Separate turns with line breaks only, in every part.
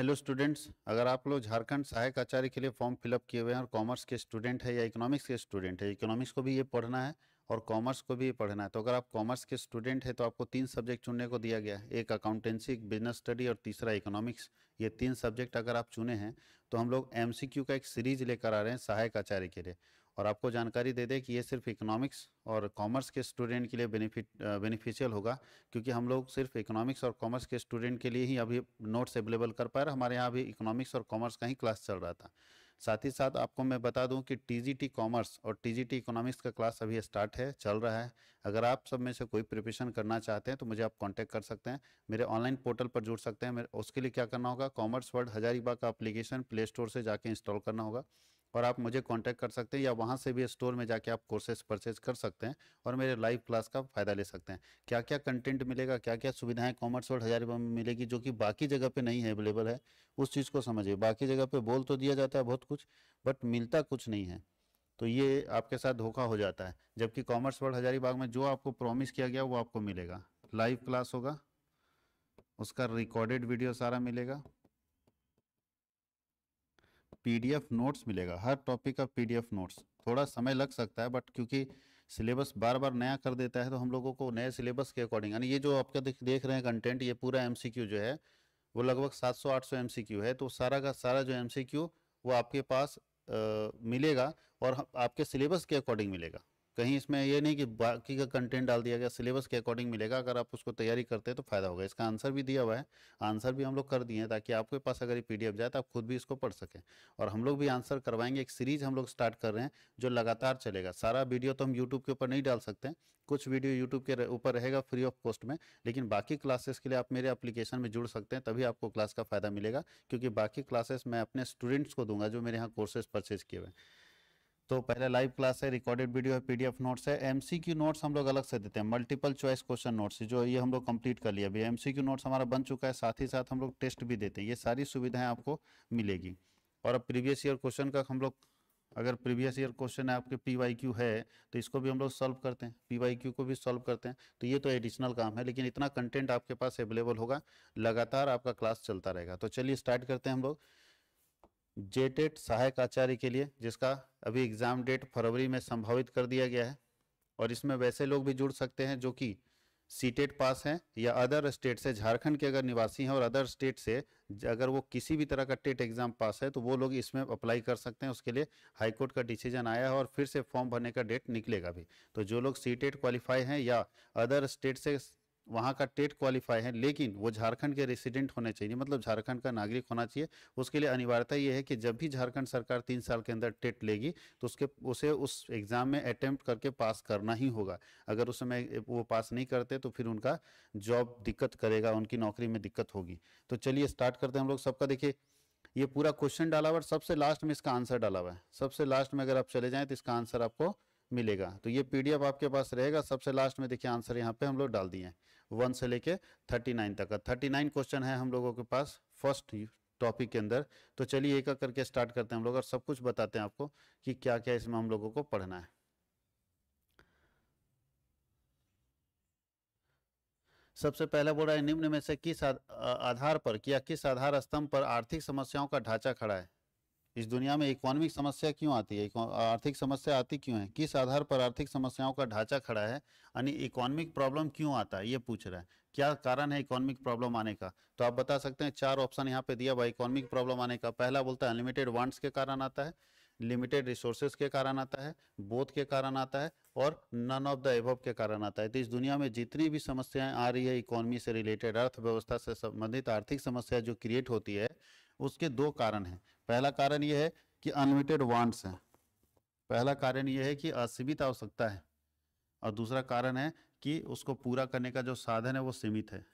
Hello students अगर आप लोग झारखंड सहायक आचार्य के लिए फॉर्म फिलअप किए हुए हैं और कॉमर्स के स्टूडेंट है या इकोनॉमिक्स के स्टूडेंट है इकोनॉमिक्स को भी ये पढ़ना है और कॉमर्स को भी ये पढ़ना है तो अगर आप कॉमर्स के स्टूडेंट है तो आपको तीन सब्जेक्ट चुनने को दिया गया है। एक अकाउंटेंसी एक बिज़नेस स्टडी और तीसरा इकोनॉमिक्स ये तीन सब्जेक्ट अगर आप चुने हैं तो हम लोग एमसीक्यू का एक सीरीज़ लेकर आ रहे हैं सहायक आचार्य के लिए। और आपको जानकारी दे दें कि ये सिर्फ़ इकोनॉमिक्स और कॉमर्स के स्टूडेंट के लिए बेनिफिट बेनिफिशियल होगा, क्योंकि हम लोग सिर्फ़ इकोनॉमिक्स और कॉमर्स के स्टूडेंट के लिए ही अभी नोट्स अवेलेबल कर पा रहे हमारे यहाँ अभी इकोनॉमिक्स और कॉमर्स का ही क्लास चल रहा था। साथ ही साथ आपको मैं बता दूँ कि टीजीटी कॉमर्स और टीजीटी इकोनॉमिक्स का क्लास अभी स्टार्ट है, चल रहा है। अगर आप सब में से कोई प्रिपरेशन करना चाहते हैं तो मुझे आप कांटेक्ट कर सकते हैं। मेरे ऑनलाइन पोर्टल पर जुड़ सकते हैं। मेरे, उसके लिए क्या करना होगा? कॉमर्स वर्ड हजारीबाग का अप्लीकेशन प्ले स्टोर से जाके इंस्टॉल करना होगा। और आप मुझे कांटेक्ट कर सकते हैं या वहाँ से भी स्टोर में जाके आप कोर्सेज परचेज कर सकते हैं और मेरे लाइव क्लास का फ़ायदा ले सकते हैं। क्या क्या कंटेंट मिलेगा क्या क्या सुविधाएँ कॉमर्स वर्ल्ड हज़ार में मिलेगी जो कि बाकी जगह पे नहीं है अवेलेबल है, उस चीज़ को समझिए। बाकी जगह पे बोल तो दिया जाता है बहुत कुछ बट मिलता कुछ नहीं है। तो ये आपके साथ धोखा हो जाता है, जबकि कॉमर्स वर्ल्ड हजारीबाग में जो आपको प्रॉमिस किया गया वो आपको मिलेगा। लाइव क्लास होगा, उसका रिकॉर्डेड वीडियो सारा मिलेगा पीडीएफ नोट्स मिलेगा हर टॉपिक का पीडीएफ नोट्स। थोड़ा समय लग सकता है बट क्योंकि सिलेबस बार बार नया कर देता है तो हम लोगों को नए सिलेबस के अकॉर्डिंग यानी ये जो आपका देख रहे हैं कंटेंट ये पूरा एमसीक्यू जो है वो लगभग सात 700-800 एमसीक्यू है तो सारा का सारा जो एमसीक्यू वो आपके पास आ, मिलेगा और आपके सिलेबस के अकॉर्डिंग मिलेगा। कहीं इसमें ये नहीं कि बाकी का कंटेंट डाल दिया गया सिलेबस के अकॉर्डिंग मिलेगा, अगर आप उसको तैयारी करते हैं तो फ़ायदा होगा। इसका आंसर भी दिया हुआ है। आंसर भी हम लोग कर दिए हैं ताकि आपके पास अगर ये पीडीएफ जाए तो आप खुद भी इसको पढ़ सकें। और हम लोग भी आंसर करवाएँगे। एक सीरीज़ हम लोग स्टार्ट कर रहे हैं जो लगातार चलेगा। सारा वीडियो तो हम यूट्यूब के ऊपर नहीं डाल सकते कुछ वीडियो यूट्यूब के ऊपर रहेगा फ्री ऑफ़ कॉस्ट में, लेकिन बाकी क्लासेस के लिए आप मेरे एप्लीकेशन में जुड़ सकते हैं, तभी आपको क्लास का फ़ायदा मिलेगा, क्योंकि बाकी क्लासेस मैं अपने स्टूडेंट्स को दूँगा जो मेरे यहाँ कोर्सेज परचेज किए हुए तो पहले लाइव क्लास है रिकॉर्डेड वीडियो है पीडीएफ नोट्स है एमसीक्यू नोट्स हम लोग अलग से देते हैं मल्टीपल चॉइस क्वेश्चन नोट्स जो ये हम लोग कंप्लीट कर लिया अभी। एमसीक्यू नोट्स हमारा बन चुका है, साथ ही साथ हम लोग टेस्ट भी देते हैं। ये सारी सुविधाएँ आपको मिलेगी। और अब प्रीवियस ईयर क्वेश्चन का हम लोग, अगर प्रीवियस ईयर क्वेश्चन है, आपके पी वाई क्यू है तो इसको भी हम लोग सॉल्व करते हैं। पी वाई क्यू को भी सॉल्व करते हैं। तो ये तो एडिशनल काम है, लेकिन इतना कंटेंट आपके पास अवेलेबल होगा, लगातार आपका क्लास चलता रहेगा। तो चलिए स्टार्ट करते हैं हम लोग। जेटेट सहायक आचार्य के लिए, जिसका अभी एग्ज़ाम डेट फरवरी में संभावित कर दिया गया है। और इसमें वैसे लोग भी जुड़ सकते हैं जो कि सीटेट पास हैं या अदर स्टेट से, झारखंड के अगर निवासी हैं और अदर स्टेट से अगर वो किसी भी तरह का टेट एग्ज़ाम पास है तो वो लोग इसमें अप्लाई कर सकते हैं। उसके लिए हाईकोर्ट का डिसीज़न आया है और फिर से फॉर्म भरने का डेट निकलेगा भी। तो जो लोग सीटेट क्वालिफाई हैं या अदर स्टेट से वहाँ का टेट क्वालिफाई है, लेकिन वो झारखंड के रेसिडेंट होने चाहिए। मतलब झारखंड का नागरिक होना चाहिए। उसके लिए अनिवार्यता ये है कि जब भी झारखंड सरकार तीन साल के अंदर टेट लेगी तो उसके, उसे उस एग्ज़ाम में अटैम्प्ट करके पास करना ही होगा। अगर उस समय वो पास नहीं करते तो फिर उनका जॉब दिक्कत करेगा, उनकी नौकरी में दिक्कत होगी। तो चलिए स्टार्ट करते हैं हम लोग सबका। देखिए, ये पूरा क्वेश्चन डाला हुआ सबसे लास्ट में इसका आंसर डाला हुआ है। सबसे लास्ट में अगर आप चले जाएँ तो इसका आंसर आपको मिलेगा। तो ये पीडीएफ आपके पास रहेगा। सबसे लास्ट में देखिए आंसर यहाँ पे हम लोग डाल दिए हैं। वन से लेके थर्टी नाइन तक। का थर्टी नाइन क्वेश्चन है हम लोगों के पास फ़र्स्ट टॉपिक के अंदर। तो चलिए एक एक करके स्टार्ट करते हैं हम लोग और सब कुछ बताते हैं आपको कि क्या क्या इसमें हम लोगों को पढ़ना है। सबसे पहला बोल रहा है, निम्न में से किस आधार पर, या किस आधार स्तंभ पर आर्थिक समस्याओं का ढांचा खड़ा है? इस दुनिया में इकोनॉमिक समस्या क्यों आती है? आर्थिक समस्या आती क्यों है? किस आधार पर आर्थिक समस्याओं का ढांचा खड़ा है? यानी इकोनॉमिक प्रॉब्लम क्यों आता है? ये पूछ रहा है। क्या कारण है इकोनॉमिक प्रॉब्लम आने का? तो आप बता सकते हैं, चार ऑप्शन यहाँ पे दिया हुआ इकोनॉमिक प्रॉब्लम आने का। पहला बोलता है अनलिमिटेड वांट्स के कारण आता है, लिमिटेड रिसोर्सेज के कारण आता है बोध के कारण आता है और नन ऑफ़ द एवब के कारण आता है। तो इस दुनिया में जितनी भी समस्याएँ आ रही है इकोनॉमी से रिलेटेड, अर्थव्यवस्था से संबंधित आर्थिक समस्या जो क्रिएट होती है, उसके दो कारण हैं। पहला कारण यह है कि अनलिमिटेड वांट्स हैं। पहला कारण यह है कि असीमित आवश्यकता है। और दूसरा कारण है कि उसको पूरा करने का जो साधन है वो सीमित है।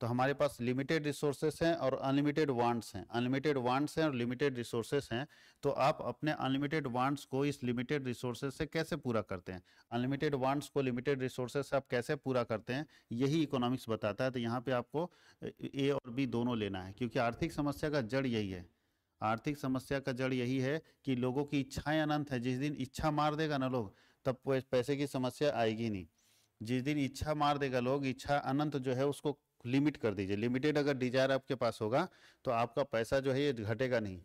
तो हमारे पास लिमिटेड रिसोर्सेस हैं और अनलिमिटेड वांट्स हैं। अनलिमिटेड वांट्स हैं और लिमिटेड रिसोर्सेस हैं। तो आप अपने अनलिमिटेड वांट्स को इस लिमिटेड रिसोर्सेज से कैसे पूरा करते हैं? अनलिमिटेड वांट्स को लिमिटेड रिसोर्सेज से आप कैसे पूरा करते हैं? यही इकोनॉमिक्स बताता है। तो यहाँ पे आपको ए और बी दोनों लेना है। क्योंकि आर्थिक समस्या का जड़ यही है। आर्थिक समस्या का जड़ यही है कि लोगों की इच्छाएँ अनंत है। जिस दिन इच्छा मार देगा ना लोग, तब पैसे की समस्या आएगी नहीं। जिस दिन इच्छा मार देगा लोग, इच्छा अनंत जो है उसको लिमिट कर दीजिए। लिमिटेड अगर डिज़ायर आपके पास होगा तो आपका पैसा जो है ये घटेगा नहीं।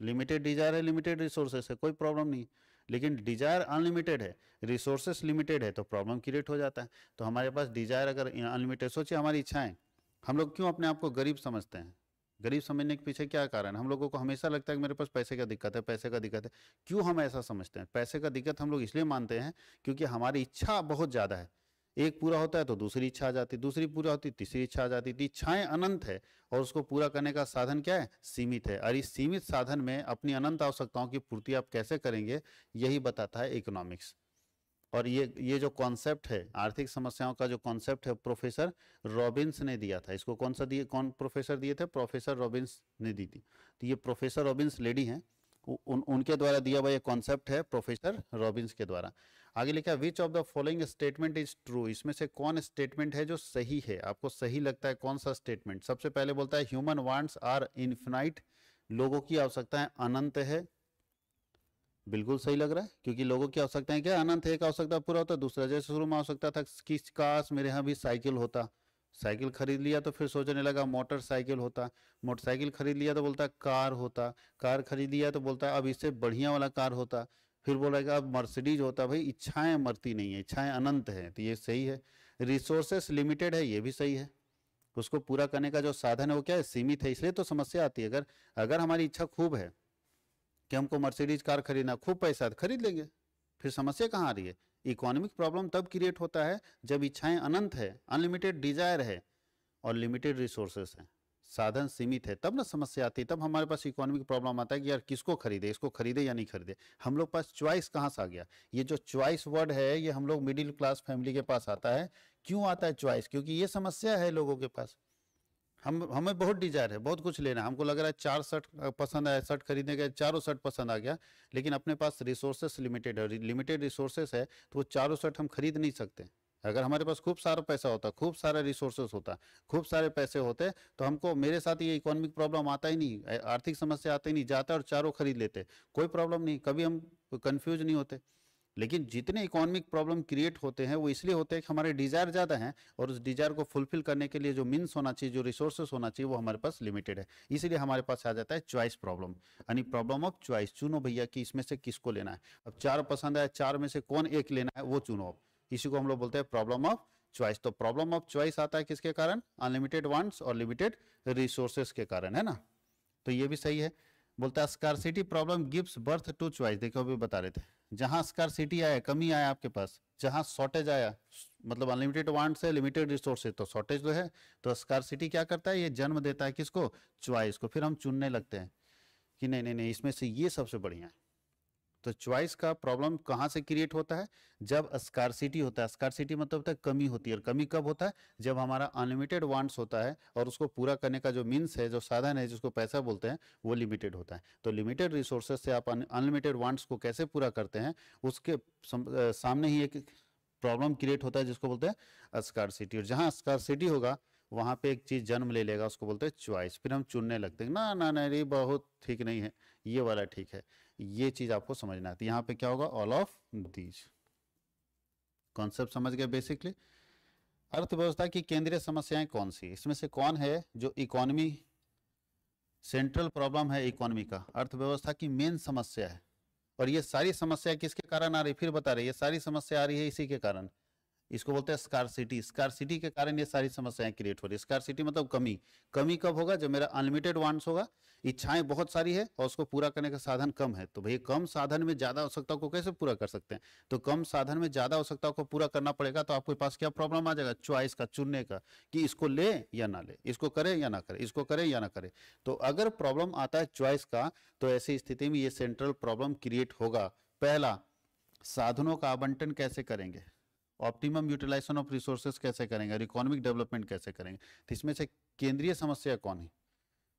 लिमिटेड डिज़ायर है, लिमिटेड रिसोर्सेस है, कोई प्रॉब्लम नहीं। लेकिन डिज़ायर अनलिमिटेड है, रिसोर्सेस लिमिटेड है तो प्रॉब्लम क्रिएट हो जाता है। तो हमारे पास डिज़ायर अगर अनलिमिटेड, सोचिए हमारी इच्छाएँ, हम लोग क्यों अपने आप को गरीब समझते हैं? गरीब समझने के पीछे क्या कारण हम लोगों को हमेशा लगता है कि मेरे पास पैसे का दिक्कत है, पैसे का दिक्कत है। क्यों हम ऐसा समझते हैं? पैसे का दिक्कत हम लोग इसलिए मानते हैं क्योंकि हमारी इच्छा बहुत ज़्यादा है। एक पूरा होता है तो दूसरी इच्छा आ जाती दूसरी पूरा होती तीसरी इच्छा आ जाती थी इच्छाएँ अनंत है और उसको पूरा करने का साधन क्या है? सीमित है। और इस सीमित साधन में अपनी अनंत आवश्यकताओं की पूर्ति आप कैसे करेंगे? यही बताता है इकोनॉमिक्स और ये ये जो कॉन्सेप्ट है, आर्थिक समस्याओं का जो कॉन्सेप्ट है प्रोफेसर रॉबिन्स ने दिया था। इसको कौन सा दिए, कौन प्रोफेसर दिए थे? प्रोफेसर रॉबिन्स ने दी थी। तो ये प्रोफेसर रॉबिन्स लेडी हैं। उन, उनके द्वारा दिया हुआ ये कॉन्सेप्ट है प्रोफेसर रॉबिन्स के द्वारा। आगे लिखा which of the following statement is true इसमें से कौन स्टेटमेंट है जो सही है? आपको सही लगता है कौन सा स्टेटमेंट सबसे पहले बोलता है ह्यूमन वांट्स आर इन्फिनाइट लोगों की आवश्यकताएँ अनंत है बिल्कुल सही लग रहा है, क्योंकि लोगों की आवश्यकता है क्या, अनंत एक आवश्यकता पूरा होता, दूसरा जैसे शुरू में आवश्यकता था कि काश मेरे यहाँ भी साइकिल होता। साइकिल खरीद लिया तो फिर सोचने लगा मोटरसाइकिल होता। मोटरसाइकिल खरीद लिया तो बोलता कार होता। कार खरीद लिया तो बोलता अब इससे बढ़िया वाला कार होता। फिर बोलेगा अब मर्सिडीज होता, भाई इच्छाएँ मरती नहीं है, इच्छाएँ अनंत है तो ये सही है। रिसोर्सेस लिमिटेड है, ये भी सही है। उसको पूरा करने का जो साधन है वो क्या है? सीमित है, इसलिए तो समस्या आती है। अगर अगर हमारी इच्छा खूब है कि हमको मर्सिडीज कार खरीदना, खूब पैसा खरीद लेंगे। फिर समस्या कहाँ आ रही है? इकोनॉमिक प्रॉब्लम तब क्रिएट होता है जब इच्छाएँ अनंत है, अनलिमिटेड डिज़ायर है और लिमिटेड रिसोर्सेस हैं। साधन सीमित है, तब ना समस्या आती है, तब हमारे पास इकोनॉमिक प्रॉब्लम आता है कि यार किसको खरीदे, इसको खरीदे या नहीं खरीदे। हम लोग पास चॉइस कहाँ से आ गया? ये जो चॉइस वर्ड है, ये हम लोग मिडिल क्लास फैमिली के पास आता है। क्यों आता है चॉइस? क्योंकि ये समस्या है लोगों के पास। हम, हमें बहुत डिज़ायर है, बहुत कुछ लेना है। हमको लग रहा है चार शर्ट पसंद आया, शर्ट खरीदने के चारों शर्ट पसंद आ गया, लेकिन अपने पास रिसोर्सेस लिमिटेड है लिमिटेड रिसोर्सेस है तो वो चारों शर्ट हम खरीद नहीं सकते। अगर हमारे पास खूब सारा पैसा होता, खूब सारा रिसोर्सेस होता, खूब सारे पैसे होते तो हमको, मेरे साथ ये इकोनॉमिक प्रॉब्लम आता ही नहीं आर्थिक समस्या आती ही नहीं, जाता और चारों खरीद लेते, कोई प्रॉब्लम नहीं, कभी हम कन्फ्यूज़ नहीं होते। लेकिन जितने इकोनॉमिक प्रॉब्लम क्रिएट होते हैं, वो इसलिए होते हैं कि हमारे डिज़ायर ज़्यादा हैं और उस डिज़ायर को फुलफिल करने के लिए जो मीन्स होना चाहिए, जो रिसोर्सेस होना चाहिए, वो हमारे पास लिमिटेड है। इसलिए हमारे पास आ जाता है चॉइस प्रॉब्लम यानी प्रॉब्लम ऑफ़ चॉइस चुनो भैया कि इसमें से किसको लेना है। अब चार पसंद है चार में से कौन एक लेना है, वो चुनो अब। इसी को हम लोग बोलते हैं प्रॉब्लम ऑफ़ चॉइस तो प्रॉब्लम ऑफ़ चॉइस आता है किसके कारण? अनलिमिटेड वांट्स और लिमिटेड रिसोर्सेस के कारण, है ना? तो ये भी सही है। बोलता है scarcity problem gives birth to choice देखो, अभी बता रहे थे। जहाँ स्कारसिटी आया, कमी आया आपके पास, जहाँ शॉर्टेज आया मतलब अनलिमिटेड वांट से लिमिटेड रिसोर्स तो शॉर्टेज जो है तो स्कारसिटी क्या करता है, ये जन्म देता है किसको? चॉइस को। फिर हम चुनने लगते हैं कि नहीं नहीं नहीं, इसमें से ये सबसे बढ़िया है। तो च्वाइस का प्रॉब्लम कहाँ से क्रिएट होता है? जब स्कारसिटी होता है। स्कारसिटी मतलब होता है कमी होती है। और कमी कब होता है? जब हमारा अनलिमिटेड वांट्स होता है और उसको पूरा करने का जो मीन्स है, जो साधन है, जिसको पैसा बोलते हैं, वो लिमिटेड होता है। तो लिमिटेड रिसोर्सेज से आप अनलिमिटेड वांट्स को कैसे पूरा करते हैं? उसके सामने ही एक प्रॉब्लम क्रिएट होता है, जिसको बोलते हैं स्कारसिटी और जहाँ स्कारसिटी होगा, वहाँ पे एक चीज़ जन्म ले लेगा, उसको बोलते हैं च्वाइस फिर हम चुनने लगते हैं ना ना नहीं बहुत ठीक नहीं है। ये वाला ठीक है। ये चीज़ आपको समझना है। तो यहाँ पे क्या होगा? ऑल ऑफ़ दीज कॉन्सेप्ट समझ गए बेसिकली अर्थव्यवस्था की केंद्रीय समस्याएँ कौन सी? इसमें से कौन है जो इकोनॉमी सेंट्रल प्रॉब्लम है इकोनॉमी का? अर्थव्यवस्था की मेन समस्या है। और ये सारी समस्या किसके कारण आ रही फिर बता रही ये सारी समस्या आ रही है इसी के कारण। इसको बोलते हैं स्कार सिटी स्कार सिटी के कारण ये सारी समस्याएँ क्रिएट हो रही है। स्कार सिटी मतलब कमी। कमी कब होगा? जब मेरा अनलिमिटेड वांट्स होगा, इच्छाएँ बहुत सारी है और उसको पूरा करने का साधन कम है। तो भैया, कम साधन में ज़्यादा आवश्यकता को कैसे पूरा कर सकते हैं? तो कम साधन में ज़्यादा आवश्यकता को पूरा करना पड़ेगा तो आपके पास क्या प्रॉब्लम आ जाएगा? च्वाइस का, चुनने का, कि इसको ले या ना ले। इसको करे या ना करे। इसको करे या ना करे। तो अगर प्रॉब्लम आता है च्वाइस का तो ऐसी स्थिति में ये सेंट्रल प्रॉब्लम क्रिएट होगा। पहला, साधनों का आवंटन कैसे करेंगे? ऑप्टिमम यूटिलाइजेशन ऑफ़ रिसोर्सेज कैसे करेंगे? और इकोनॉमिक डेवलपमेंट कैसे करेंगे? तो इसमें से केंद्रीय समस्या कौन है?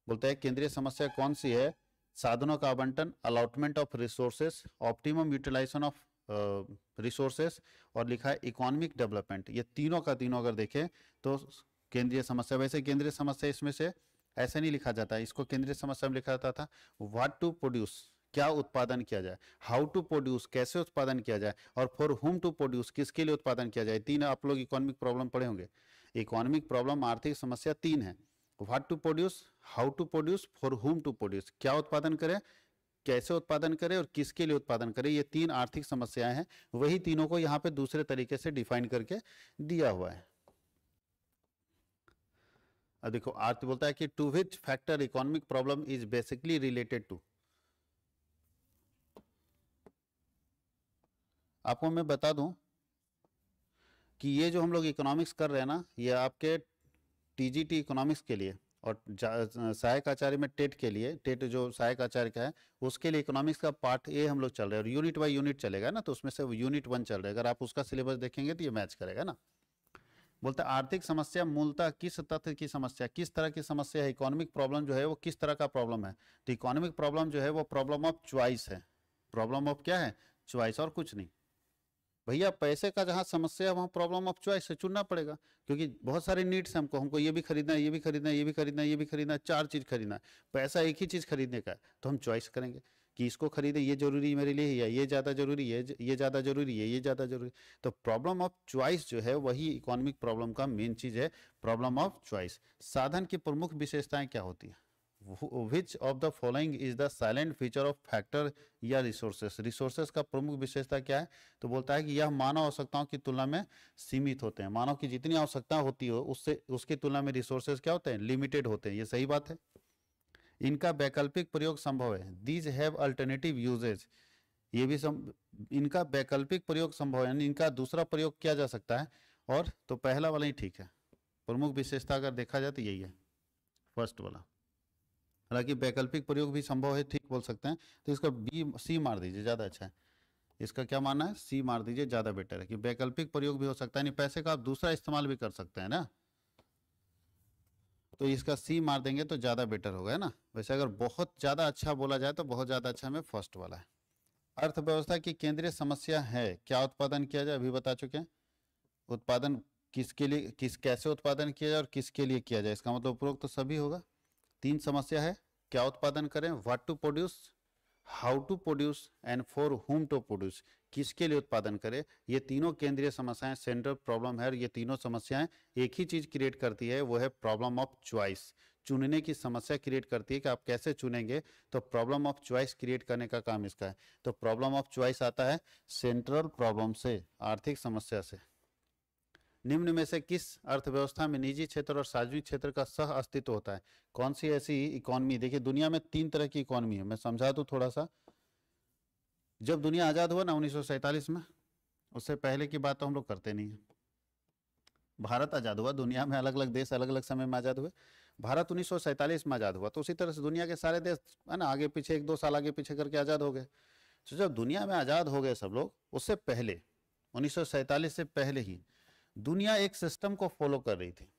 बोलते हैं, केंद्रीय समस्या कौन सी है? साधनों का आवंटन allotment of resources optimum utilisation of resources और लिखा है इकोनॉमिक डेवलपमेंट ये तीनों का तीनों अगर देखें तो केंद्रीय समस्या, वैसे केंद्रीय समस्या इसमें से ऐसे नहीं लिखा जाता। इसको केंद्रीय समस्या में लिखा जाता था व्हाट टू प्रोड्यूस क्या उत्पादन किया जाए? हाउ टू प्रोड्यूस कैसे उत्पादन किया जाए? और फॉर होम टू प्रोड्यूस किसके लिए उत्पादन किया जाए? तीन आप लोग इकोनॉमिक प्रॉब्लम पढ़े होंगे। इकोनॉमिक प्रॉब्लम आर्थिक समस्या तीन है। What to produce how to produce for whom to produce क्या उत्पादन करें? कैसे उत्पादन करें और किसके लिए उत्पादन करें? ये तीन आर्थिक समस्याएँ हैं। वही तीनों को यहाँ पे दूसरे तरीके से डिफाइन करके दिया हुआ है। देखो, आर्थ बोलता है कि to which factor economic problem is basically related to आपको मैं बता दूँ कि ये जो हम लोग इकोनॉमिक्स कर रहे हैं ना, ये आपके टीजीटी इकोनॉमिक्स के लिए और सहायक आचार्य में टेट के लिए, टेट जो सहायक आचार्य का है, उसके लिए इकोनॉमिक्स का पार्ट ए हम लोग चल रहे हैं और यूनिट बाई यूनिट चलेगा ना तो उसमें से यूनिट वन चल रहा है। अगर आप उसका सिलेबस देखेंगे तो ये मैच करेगा ना। बोलते आर्थिक समस्या मूलतः किस तथ्य की समस्या, किस तरह की समस्या है इकोनॉमिक प्रॉब्लम जो है वो किस तरह का प्रॉब्लम है? तो इकोनॉमिक प्रॉब्लम जो है वो प्रॉब्लम ऑफ़ च्वाइस है। प्रॉब्लम ऑफ़ क्या है? च्वाइस और कुछ नहीं। भैया पैसे का जहाँ समस्या है, वहाँ प्रॉब्लम ऑफ़ चॉइस से चुनना पड़ेगा। क्योंकि बहुत सारे नीड्स हैं हमको। हमको ये भी खरीदना है, ये भी खरीदना है, ये भी खरीदना है, ये भी खरीदना है, चार चीज़ खरीदना है। पैसा एक ही चीज़ खरीदने का है तो हम चॉइस करेंगे कि इसको खरीदे, ये ज़रूरी मेरे लिए या ये ज़्यादा ज़रूरी है, ये ज़्यादा ज़रूरी है, ये ज़्यादा ज़रूरी तो प्रॉब्लम ऑफ़ चॉइस जो है, वही इकोनॉमिक प्रॉब्लम का मेन चीज़ है प्रॉब्लम ऑफ़ चॉइस साधन की प्रमुख विशेषताएँ क्या होती है? Which of the following is the silent feature of factor या रिसोर्सेस रिसोर्सेस का प्रमुख विशेषता क्या है? तो बोलता है कि यह मानव आवश्यकताओं की तुलना में सीमित होते हैं। मानव की जितनी आवश्यकता होती हो उससे उसकी तुलना में रिसोर्सेस क्या होते हैं? लिमिटेड होते हैं। ये सही बात है? इनका वैकल्पिक प्रयोग संभव है। दीज हैव अल्टरनेटिव यूजेज ये भी सम, इनका वैकल्पिक प्रयोग संभव यानी इनका दूसरा प्रयोग किया जा सकता है। और तो पहला वाला ही ठीक है। प्रमुख विशेषता अगर देखा जाए तो यही है। फ़र्स्ट वाला। हालाँकि वैकल्पिक प्रयोग भी संभव है, ठीक बोल सकते हैं। तो इसका बी सी मार दीजिए, ज़्यादा अच्छा है। इसका क्या मानना है? सी मार दीजिए, ज़्यादा बेटर है। कि वैकल्पिक प्रयोग भी हो सकता है, यानी पैसे का आप दूसरा इस्तेमाल भी कर सकते हैं ना? तो इसका सी मार देंगे तो ज़्यादा बेटर होगा, है ना? वैसे अगर बहुत ज़्यादा अच्छा बोला जाए तो बहुत ज़्यादा अच्छा हमें फ़र्स्ट वाला है। अर्थव्यवस्था की केंद्रीय समस्या है। क्या उत्पादन किया जाए, अभी बता चुके हैं। उत्पादन किसके लिए, किस, कैसे उत्पादन किया जाए और किसके लिए किया जाए? इसका मतलब उपरोक्त तो सभी होगा। तीन समस्या है। क्या उत्पादन करें? What to produce how to produce and for whom to produce किसके लिए उत्पादन करें? ये तीनों केंद्रीय समस्याएँ सेंट्रल प्रॉब्लम है और ये तीनों समस्याएँ एक ही चीज़ क्रिएट करती है, वो है प्रॉब्लम ऑफ़ च्वाइस चुनने की समस्या क्रिएट करती है कि आप कैसे चुनेंगे? तो प्रॉब्लम ऑफ़ च्वाइस क्रिएट करने का काम इसका है। तो प्रॉब्लम ऑफ़ च्वाइस आता है सेंट्रल प्रॉब्लम से, आर्थिक समस्या से। निम्न में से किस अर्थव्यवस्था में निजी क्षेत्र और सार्वजनिक क्षेत्र का सह अस्तित्व होता है? कौन सी ऐसी इकोनॉमी देखिए, दुनिया में तीन तरह की इकोनॉमी है। मैं समझा दू थोड़ा सा जब दुनिया आज़ाद हुआ ना उन्नीस में, उससे पहले की बात तो हम लोग करते नहीं है। भारत आज़ाद हुआ, दुनिया में अलग अलग देश अलग अलग समय में आज़ाद हुए। भारत उन्नीस में आज़ाद हुआ तो उसी तरह से दुनिया के सारे देश, है ना, आगे पीछे, एक दो साल आगे पीछे करके आज़ाद हो गए। तो जब दुनिया में आज़ाद हो गए सब लोग, उससे पहले, उन्नीस से पहले ही दुनिया एक सिस्टम को फॉलो कर रही थी।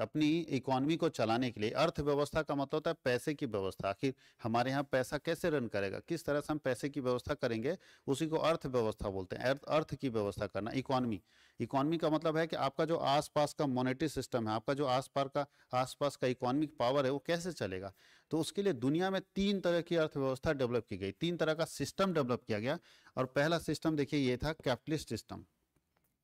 अपनी इकोनॉमी को चलाने के लिए अर्थव्यवस्था का मतलब होता है पैसे की व्यवस्था। आखिर हमारे यहाँ पैसा कैसे रन करेगा? किस तरह से हम पैसे की व्यवस्था करेंगे? उसी को अर्थव्यवस्था बोलते हैं। अर्थ अर्थ की व्यवस्था करना इकोनॉमी इकोनॉमी का मतलब है कि आपका जो आसपास का मोनेटरी सिस्टम है, आपका जो आसपास का आसपास का इकोनॉमिक पावर है, वो कैसे चलेगा? तो उसके लिए दुनिया में तीन तरह की अर्थव्यवस्था डेवलप की गई। तीन तरह का सिस्टम डेवलप किया गया। और पहला सिस्टम देखिए, ये था कैपिटलिस्ट सिस्टम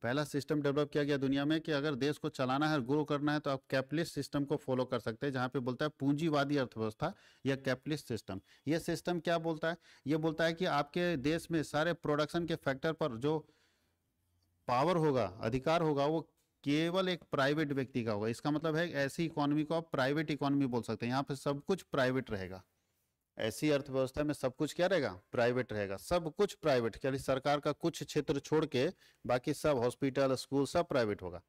पहला सिस्टम डेवलप किया गया दुनिया में कि अगर देश को चलाना है ग्रो करना है तो आप कैपिटलिस्ट सिस्टम को फॉलो कर सकते हैं, जहाँ पे बोलता है पूंजीवादी अर्थव्यवस्था या कैपिटलिस्ट सिस्टम। ये सिस्टम क्या बोलता है? ये बोलता है कि आपके देश में सारे प्रोडक्शन के फैक्टर पर जो पावर होगा, अधिकार होगा, वो केवल एक प्राइवेट व्यक्ति का होगा। इसका मतलब है ऐसी इकोनॉमी को आप प्राइवेट इकोनॉमी बोल सकते हैं। यहाँ पे सब कुछ प्राइवेट रहेगा। ऐसी अर्थव्यवस्था में सब कुछ क्या रहेगा? प्राइवेट रहेगा। सब कुछ प्राइवेट क्या सरकार का कुछ क्षेत्र छोड़ के बाकी सब हॉस्पिटल स्कूल सब प्राइवेट होगा।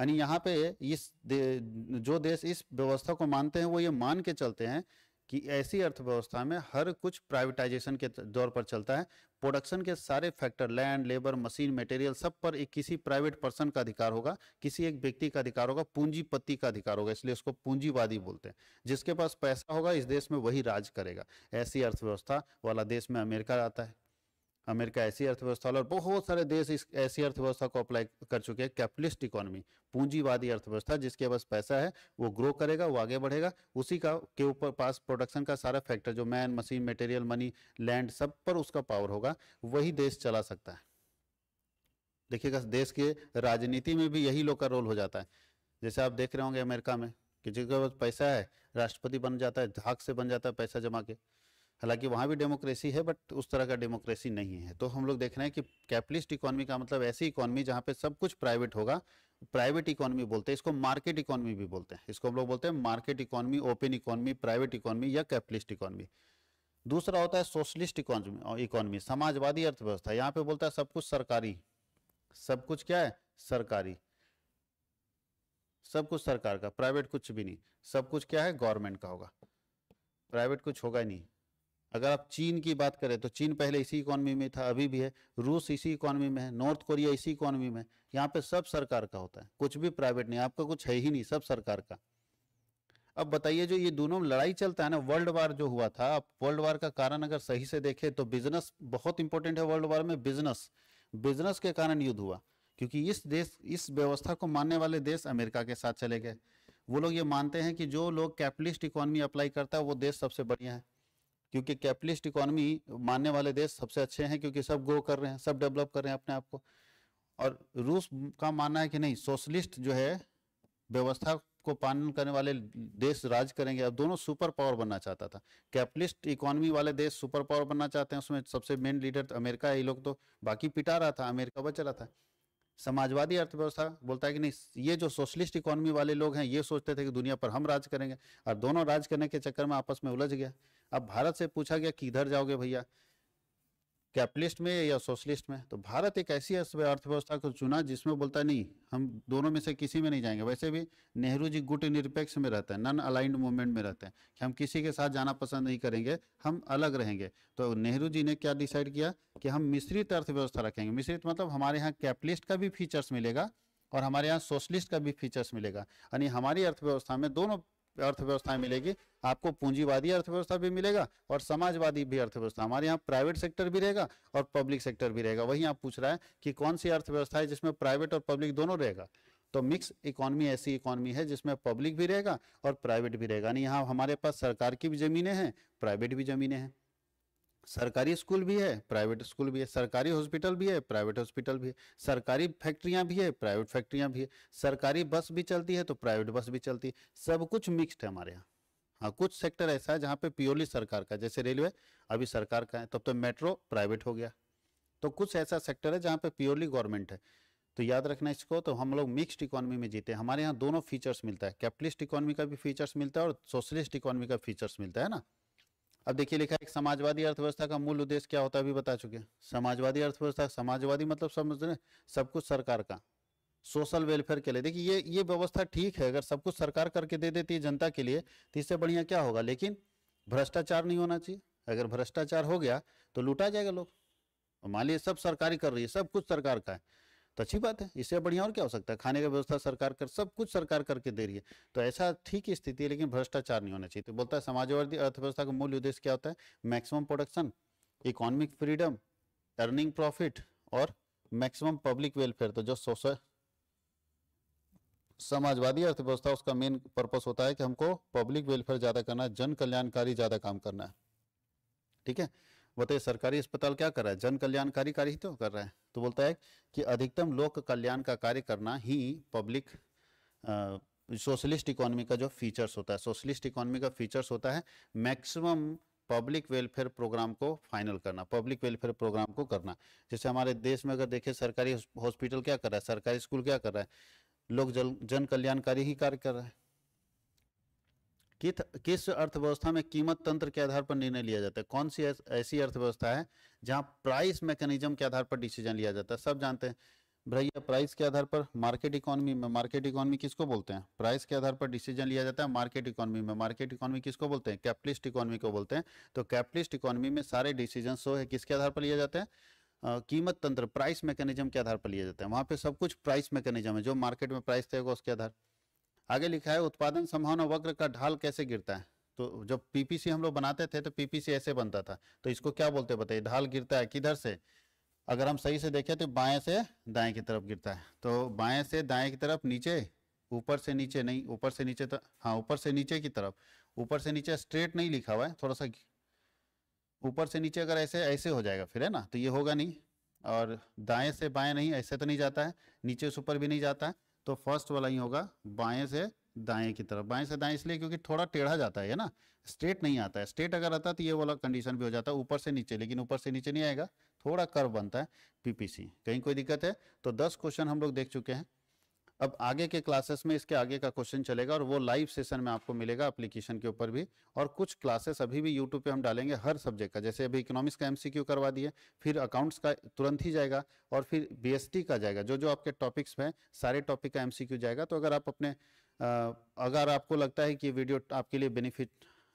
यानी यहाँ पे इस दे, जो देश इस व्यवस्था को मानते हैं वो ये मान के चलते हैं कि ऐसी अर्थव्यवस्था में हर कुछ प्राइवेटाइजेशन के दौर पर चलता है। प्रोडक्शन के सारे factor land labour machine material सब पर एक किसी प्राइवेट पर्सन का अधिकार होगा, किसी एक व्यक्ति का अधिकार होगा, पूंजीपति का अधिकार होगा, इसलिए उसको पूंजीवादी बोलते हैं। जिसके पास पैसा होगा, इस देश में वही राज करेगा। ऐसी अर्थव्यवस्था वाला देश में अमेरिका आता है। अमेरिका ऐसी अर्थव्यवस्था और बहुत सारे देश इस ऐसी अर्थव्यवस्था को अप्लाई कर चुके हैं कैपिटलिस्ट इकोनॉमी पूंजीवादी अर्थव्यवस्था, जिसके पास पैसा है, वो ग्रो करेगा, वो आगे बढ़ेगा। उसी का, के ऊपर पास प्रोडक्शन का सारा फैक्टर जो man machine material money land सब पर उसका पावर होगा, वही देश चला सकता है। देखिएगा, देश के राजनीति में भी यही लोग का रोल हो जाता है। जैसे आप देख रहे होंगे अमेरिका में, कि जिसके पास पैसा है, राष्ट्रपति बन जाता है, धाक से बन जाता है पैसा जमा के। हालाँकि वहाँ भी डेमोक्रेसी है, बट उस तरह का डेमोक्रेसी नहीं है। तो हम लोग देख रहे हैं कि कैपिटलिस्ट इकोनॉमी का मतलब ऐसी इकोनॉमी जहाँ पे सब कुछ प्राइवेट होगा, प्राइवेट इकोनॉमी बोलते हैं, इसको मार्केट इकोनॉमी भी बोलते हैं। इसको हम लोग बोलते हैं market economy, open economy, private economy या कैपिटलिस्ट इकोनॉमी। दूसरा होता है सोशलिस्ट इकोनॉमी इकोनॉमी, समाजवादी अर्थव्यवस्था। यहाँ पे बोलता है सब कुछ सरकारी। सब कुछ क्या है? सरकारी। सब कुछ सरकार का, प्राइवेट कुछ भी नहीं। सब कुछ क्या है? गवर्नमेंट का होगा। प्राइवेट कुछ होगा ही नहीं। अगर आप चीन की बात करें तो चीन पहले इसी इकोनॉमी में था, अभी भी है। रूस इसी इकोनॉमी में है नॉर्थ कोरिया इसी इकोनॉमी में यहाँ पे सब सरकार का होता है, कुछ भी प्राइवेट नहीं, आपका कुछ है ही नहीं, सब सरकार का। अब बताइए, जो ये दोनों लड़ाई चलता है ना वर्ल्ड वार जो हुआ था अब वर्ल्ड वार का कारण अगर सही से देखें तो बिज़नेस बहुत इंपॉर्टेंट है वर्ल्ड वार में बिज़नेस बिज़नेस के कारण युद्ध हुआ, क्योंकि इस देश, इस व्यवस्था को मानने वाले देश अमेरिका के साथ चले गए। वो लोग ये मानते हैं कि जो लोग कैपिटलिस्ट इकोनॉमी अप्लाई करता है, वो देश सबसे बढ़िया है। क्योंकि कैपिटलिस्ट इकोनॉमी मानने वाले देश सबसे अच्छे हैं क्योंकि सब ग्रो कर रहे हैं, सब डेवलप कर रहे हैं अपने आप को। और रूस का मानना है कि नहीं सोशलिस्ट जो है, व्यवस्था को पालन करने वाले देश राज करेंगे। अब दोनों सुपर पावर बनना चाहता था। कैपिटलिस्ट इकोनॉमी वाले देश सुपर पावर बनना चाहते हैं, उसमें सबसे मेन लीडर तो अमेरिका है, ये लोग तो बाकी पिटा रहा था, अमेरिका बच रहा था। समाजवादी अर्थव्यवस्था बोलता है कि नहीं, ये जो सोशलिस्ट इकोनॉमी वाले लोग हैं, ये सोचते थे कि दुनिया पर हम राज करेंगे। और दोनों राज करने के चक्कर में आपस में उलझ गया। अब भारत से पूछा गया किधर जाओगे भैया? कैपिटलिस्ट में या सोशलिस्ट में? तो भारत एक ऐसी अर्थव्यवस्था को चुना जिसमें बोलता नहीं, हम दोनों में से किसी में नहीं जाएँगे। वैसे भी नेहरू जी गुट निरपेक्ष में रहते हैं, नन अलाइंड मूवमेंट में रहते हैं कि हम किसी के साथ जाना पसंद नहीं करेंगे, हम अलग रहेंगे। तो नेहरू जी ने क्या डिसाइड किया कि हम मिश्रित अर्थव्यवस्था रखेंगे। मिश्रित मतलब हमारे यहाँ कैपिटलिस्ट का भी फीचर्स मिलेगा और हमारे यहाँ सोशलिस्ट का भी फीचर्स मिलेगा। यानी हमारी अर्थव्यवस्था में दोनों अर्थव्यवस्था मिलेगी, आपको पूंजीवादी अर्थव्यवस्था भी मिलेगा और समाजवादी भी अर्थव्यवस्था। हमारे यहाँ प्राइवेट सेक्टर भी रहेगा और पब्लिक सेक्टर भी रहेगा। वही आप पूछ रहा है कि कौन सी अर्थव्यवस्था है जिसमें प्राइवेट और पब्लिक दोनों रहेगा? तो मिक्स इकोनॉमी ऐसी इकोनॉमी है जिसमें पब्लिक भी रहेगा और प्राइवेट भी रहेगा। यानी यहाँ हमारे पास सरकार की भी जमीनें हैं प्राइवेट भी जमीनें हैं। सरकारी स्कूल भी है, प्राइवेट स्कूल भी है, सरकारी हॉस्पिटल भी है, प्राइवेट हॉस्पिटल भी है, सरकारी फैक्ट्रियाँ भी है, प्राइवेट फैक्ट्रियाँ भी है, सरकारी बस भी चलती है तो प्राइवेट बस भी चलती है, सब कुछ मिक्सड है हमारे यहाँ। हाँ कुछ सेक्टर ऐसा है जहाँ पे प्योरली सरकार का, जैसे रेलवे, अभी सरकार का है, तब तो तो मेट्रो प्राइवेट हो गया। तो कुछ ऐसा सेक्टर है जहाँ पे प्योरली गवर्नमेंट है। तो याद रखना इसको तो हम लोग मिक्सड इकोनॉमी में जीते हमारे यहाँ दोनों फीचर्स मिलता है, कैपिटलिस्ट इकोनॉमी का भी फीचर्स मिलता है और सोशलिस्ट इकोनॉमी का फीचर्स मिलता है ना? अब देखिए लिखा है समाजवादी अर्थव्यवस्था का मूल उद्देश्य क्या होता है, अभी बता चुके समाजवादी अर्थव्यवस्था, समाजवादी मतलब समझ रहे सब कुछ सरकार का, सोशल वेलफेयर के लिए। देखिए ये ये व्यवस्था ठीक है, अगर सब कुछ सरकार करके दे देती है जनता के लिए तो इससे बढ़िया क्या होगा? लेकिन भ्रष्टाचार नहीं होना चाहिए। अगर भ्रष्टाचार हो गया तो लूटा जाएगा लोग। मान लीजिए सब सरकारी कर रही है, सब कुछ सरकार का है। तो अच्छी बात है, इससे बढ़िया और क्या हो सकता है? खाने का व्यवस्था सरकार कर, सब कुछ सरकार करके दे रही है। तो ऐसा ठीक स्थिति है, लेकिन भ्रष्टाचार नहीं होना चाहिए। तो बोलता है, समाजवादी अर्थव्यवस्था का मूल उद्देश्य क्या होता है? Maximum production, economic freedom, earning profit और मैक्सिमम पब्लिक वेलफेयर। तो जो सोशल, समाजवादी अर्थव्यवस्था, उसका मेन पर्पस होता है कि हमको पब्लिक वेलफेयर ज़्यादा करना है जन कल्याणकारी ज़्यादा काम करना है। ठीक है? बताइए सरकारी अस्पताल क्या कर रहा है? जन कल्याणकारी कार्य ही तो कर रहा है। तो बोलता है कि अधिकतम लोक कल्याण का कार्य करना ही पब्लिक सोशलिस्ट इकोनॉमी का जो फीचर्स होता है, सोशलिस्ट इकोनॉमी का फीचर्स होता है, मैक्सिमम पब्लिक वेलफेयर प्रोग्राम को फाइनल करना, पब्लिक वेलफेयर प्रोग्राम को करना। जैसे हमारे देश में अगर देखें, सरकारी हॉस्पिटल क्या कर रहा है? सरकारी स्कूल क्या कर रहा है? लोग जन जन कल्याणकारी ही कार्य कर रहा है। किस किस अर्थव्यवस्था में कीमत तंत्र के आधार पर निर्णय लिया जाता है? कौन सी ऐसी अर्थव्यवस्था है जहाँ प्राइस मैकेनिज्म के आधार पर डिसीज़न लिया जाता है? सब जानते हैं। भैया प्राइस के आधार पर मार्केट इकोनॉमी में मार्केट इकोनॉमी किसको बोलते हैं? प्राइस के आधार पर डिसीज़न लिया जाता है मार्केट इकोनॉमी में। मार्केट इकोनॉमी किसको बोलते हैं? कैपिटलिस्ट इकोनॉमी को बोलते हैं। तो कैपिटलिस्ट इकोनॉमी में सारे डिसीज़न सो है किसके आधार पर लिया जाता है? कीमत तंत्र प्राइस मैकेनिज्म के आधार पर लिया जाता है। वहाँ पे सब कुछ प्राइस मैकेनिज्म है। जो मार्केट में प्राइस देगा उसके आधार। आगे लिखा है, उत्पादन संभावना वक्र का ढाल कैसे गिरता है? तो जब पीपीसी हम लोग बनाते थे तो पीपीसी ऐसे बनता था। तो इसको क्या बोलते बताइए? ढाल गिरता है किधर से? अगर हम सही से देखें तो बाएँ से दाएँ की तरफ़ गिरता है। तो बाएँ से दाएँ की तरफ़ नीचे, ऊपर से नीचे नहीं, ऊपर से नीचे तो हाँ ऊपर से नीचे की तरफ़। ऊपर से नीचे स्ट्रेट नहीं लिखा हुआ है, थोड़ा सा ऊपर से नीचे अगर ऐसे ऐसे हो जाएगा फिर, है ना? तो ये होगा नहीं। और दाएँ से बाएँ नहीं, ऐसे तो नहीं जाता है, नीचे से ऊपर भी नहीं जाता है। तो फ़र्स्ट वाला ही होगा, बाएँ से दाएँ की तरफ़। बाएँ से दाएँ इसलिए क्योंकि थोड़ा टेढ़ा जाता है ना? स्ट्रेट नहीं आता है। स्ट्रेट अगर आता तो ये वाला कंडीशन भी हो जाता है, ऊपर से नीचे, लेकिन ऊपर से नीचे नहीं आएगा। थोड़ा कर्व बनता है पीपीसी कहीं कोई दिक्कत है? तो दस क्वेश्चन हम लोग देख चुके हैं। अब आगे के क्लासेस में इसके आगे का क्वेश्चन चलेगा और वो लाइव सेशन में आपको मिलेगा एप्लीकेशन के ऊपर भी। और कुछ क्लासेस अभी भी यूट्यूब पे हम डालेंगे हर सब्जेक्ट का। जैसे अभी इकोनॉमिक्स का एमसीक्यू करवा दिए, फिर अकाउंट्स का तुरंत ही जाएगा और फिर बीएसटी का जाएगा। जो जो आपके टॉपिक्स में सारे टॉपिक का एमसीक्यू जाएगा। तो अगर आप अपने अगर आपको लगता है कि वीडियो आपके लिए बेनिफिट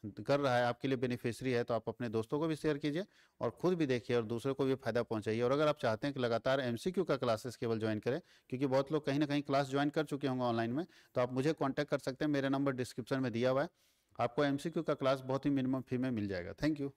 कर रहा है, आपके लिए बेनिफिशरी है तो आप अपने दोस्तों को भी शेयर कीजिए और खुद भी देखिए और दूसरों को भी फ़ायदा पहुंचाइए। और अगर आप चाहते हैं कि लगातार एमसीक्यू का क्लासेस केवल ज्वाइन करें, क्योंकि बहुत लोग कहीं ना कहीं क्लास ज्वाइन कर चुके होंगे ऑनलाइन में तो आप मुझे कॉन्टैक्ट कर सकते हैं, मेरा नंबर डिस्क्रिप्शन में दिया हुआ है। आपको एमसीक्यू का क्लास बहुत ही मिनिमम फ़ी में मिल जाएगा। Thank you